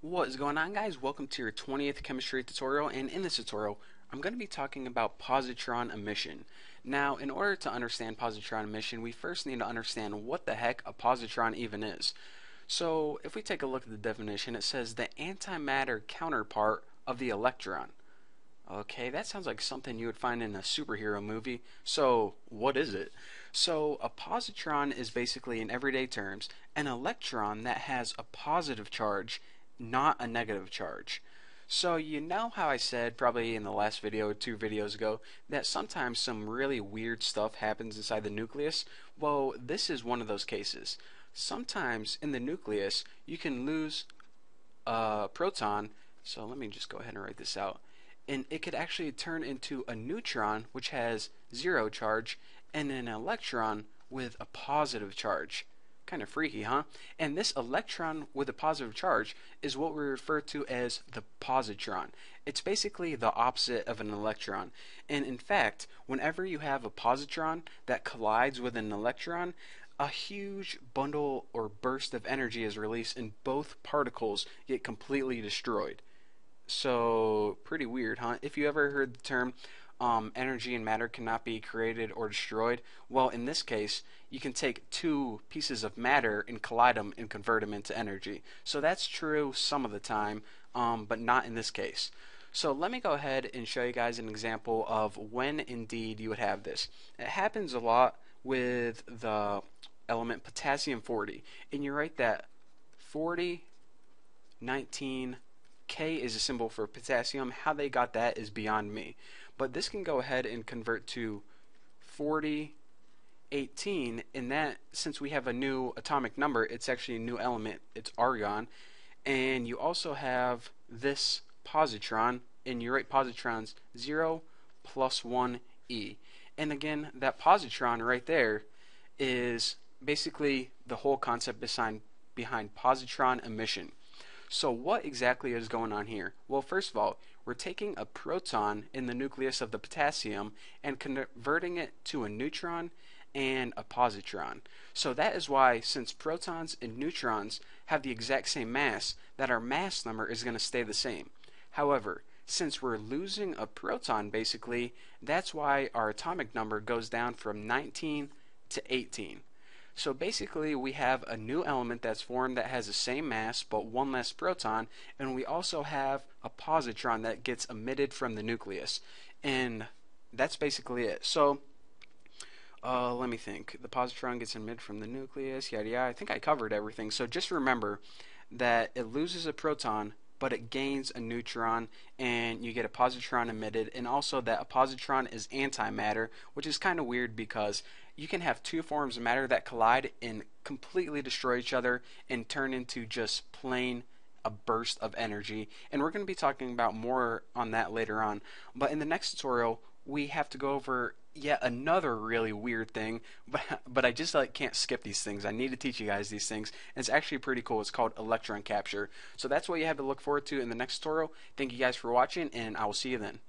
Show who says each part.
Speaker 1: What is going on guys? Welcome to your 20th chemistry tutorial and in this tutorial I'm going to be talking about positron emission. Now in order to understand positron emission we first need to understand what the heck a positron even is. So if we take a look at the definition it says the antimatter counterpart of the electron. Okay, that sounds like something you would find in a superhero movie. So, what is it? So, a positron is basically, in everyday terms, an electron that has a positive charge not a negative charge. So you know how I said probably in the last video or two videos ago that sometimes some really weird stuff happens inside the nucleus? Well, this is one of those cases. Sometimes in the nucleus you can lose a proton, so let me just go ahead and write this out, and it could actually turn into a neutron which has zero charge and an electron with a positive charge. Kind of freaky, huh? And this electron with a positive charge is what we refer to as the positron. It's basically the opposite of an electron. And in fact, whenever you have a positron that collides with an electron, a huge bundle or burst of energy is released and both particles get completely destroyed. So, pretty weird, huh? If you ever heard the term um, energy and matter cannot be created or destroyed. Well, in this case, you can take two pieces of matter and collide them and convert them into energy. So that's true some of the time, um, but not in this case. So let me go ahead and show you guys an example of when indeed you would have this. It happens a lot with the element potassium 40, and you write that 40, 19, K is a symbol for potassium. How they got that is beyond me. But this can go ahead and convert to 40, 18, and that, since we have a new atomic number, it's actually a new element. It's argon. And you also have this positron, and you write positrons 0 plus 1 E. And again, that positron right there is basically the whole concept behind, behind positron emission. So what exactly is going on here? Well, first of all, we're taking a proton in the nucleus of the potassium and converting it to a neutron and a positron. So that is why, since protons and neutrons have the exact same mass, that our mass number is going to stay the same. However, since we're losing a proton basically, that's why our atomic number goes down from 19 to 18. So basically we have a new element that's formed that has the same mass but one less proton and we also have a positron that gets emitted from the nucleus and that's basically it. So uh, let me think. The positron gets emitted from the nucleus, yada yada. I think I covered everything. So just remember that it loses a proton but it gains a neutron and you get a positron emitted and also that a positron is antimatter which is kind of weird because you can have two forms of matter that collide and completely destroy each other and turn into just plain a burst of energy and we're going to be talking about more on that later on. But in the next tutorial we have to go over yet another really weird thing, but but I just like can't skip these things. I need to teach you guys these things. And it's actually pretty cool. It's called electron capture. So that's what you have to look forward to in the next tutorial. Thank you guys for watching, and I will see you then.